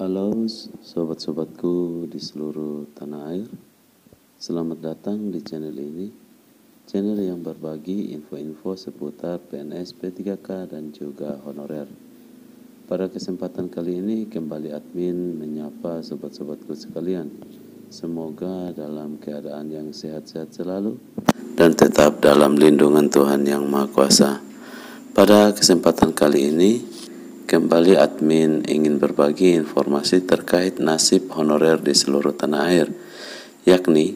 Halo sobat-sobatku di seluruh tanah air. Selamat datang di channel ini. Channel yang berbagi info-info seputar PNS P3K dan juga honorer. Pada kesempatan kali ini kembali admin menyapa sobat-sobatku sekalian. Semoga dalam keadaan yang sehat-sehat selalu Dan tetap dalam lindungan Tuhan Yang Maha Kuasa. Pada kesempatan kali ini Kembali admin ingin berbagi informasi terkait nasib honorer di seluruh tanah air, yakni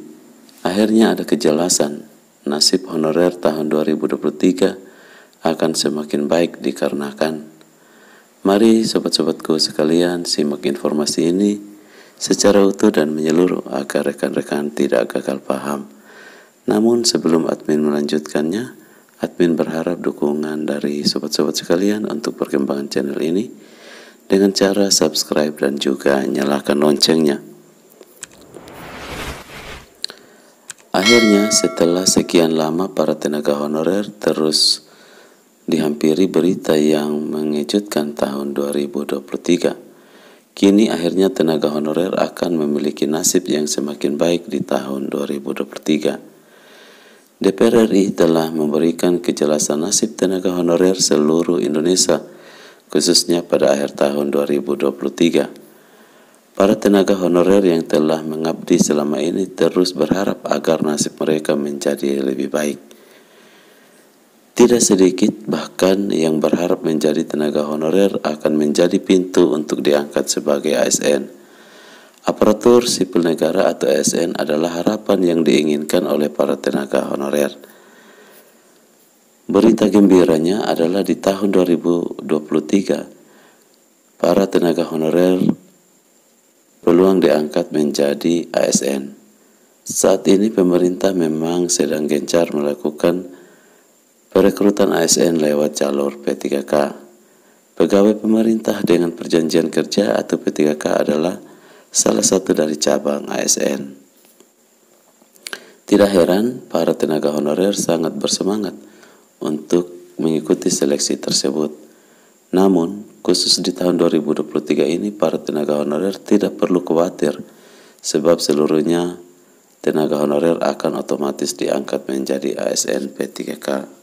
akhirnya ada kejelasan nasib honorer tahun 2023 akan semakin baik dikarenakan. Mari sobat-sobatku sekalian simak informasi ini secara utuh dan menyeluruh agar rekan-rekan tidak gagal paham. Namun sebelum admin melanjutkannya, Admin berharap dukungan dari sobat-sobat sekalian untuk perkembangan channel ini dengan cara subscribe dan juga nyalakan loncengnya. Akhirnya setelah sekian lama para tenaga honorer terus dihampiri berita yang mengejutkan tahun 2023. Kini akhirnya tenaga honorer akan memiliki nasib yang semakin baik di tahun 2023. DPR RI telah memberikan kejelasan nasib tenaga honorer seluruh Indonesia, khususnya pada akhir tahun 2023. Para tenaga honorer yang telah mengabdi selama ini terus berharap agar nasib mereka menjadi lebih baik. Tidak sedikit bahkan yang berharap menjadi tenaga honorer akan menjadi pintu untuk diangkat sebagai ASN Aparatur sipil negara atau ASN adalah harapan yang diinginkan oleh para tenaga honorer. Berita gembiranya adalah di tahun 2023, para tenaga honorer peluang diangkat menjadi ASN. Saat ini pemerintah memang sedang gencar melakukan perekrutan ASN lewat jalur P3K. Pegawai pemerintah dengan perjanjian kerja atau P3K adalah salah satu dari cabang ASN. Tidak heran, para tenaga honorer sangat bersemangat untuk mengikuti seleksi tersebut. Namun, khusus di tahun 2023 ini, para tenaga honorer tidak perlu khawatir, sebab seluruhnya tenaga honorer akan otomatis diangkat menjadi ASN P3K.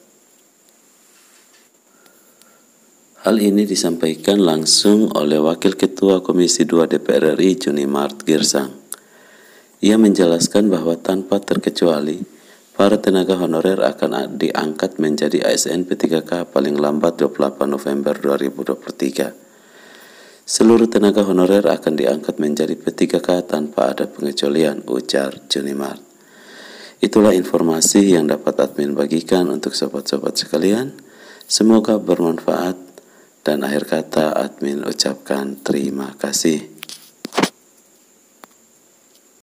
Hal ini disampaikan langsung oleh Wakil Ketua Komisi 2 DPR RI Juni Mart Girsang. Ia menjelaskan bahwa tanpa terkecuali, para tenaga honorer akan diangkat menjadi ASN P3K paling lambat 28 November 2023. Seluruh tenaga honorer akan diangkat menjadi P3K tanpa ada pengecualian, ujar Juni Mart. Itulah informasi yang dapat admin bagikan untuk sobat-sobat sekalian. Semoga bermanfaat dan akhir kata admin ucapkan terima kasih.